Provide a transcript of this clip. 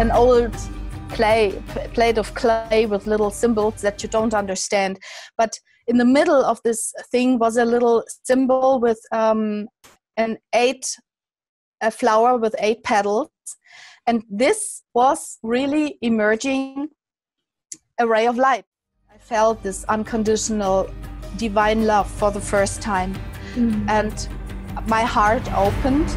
an old clay plate of clay with little symbols that you don't understand. But in the middle of this thing was a little symbol with um, an eight a flower with eight petals. And this was really emerging a ray of light. I felt this unconditional divine love for the first time. Mm-hmm. and my heart opened